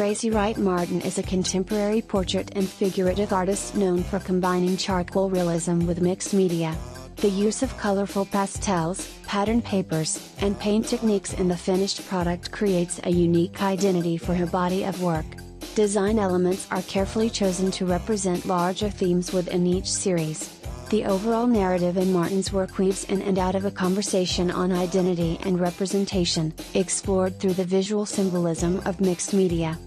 Traci Wright Martin is a contemporary portrait and figurative artist known for combining charcoal realism with mixed media. The use of colorful pastels, pattern papers, and paint techniques in the finished product creates a unique identity for her body of work. Design elements are carefully chosen to represent larger themes within each series. The overall narrative in Martin's work weaves in and out of a conversation on identity and representation, explored through the visual symbolism of mixed media.